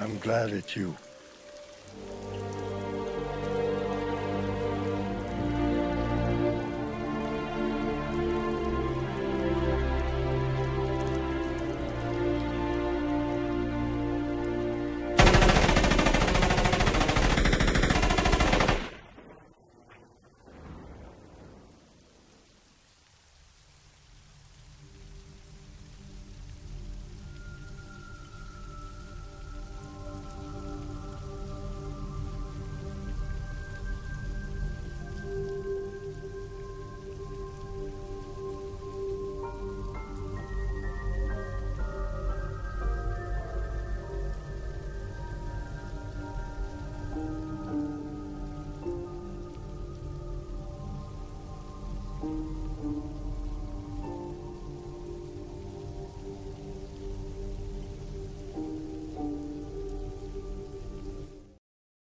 I'm glad it's you.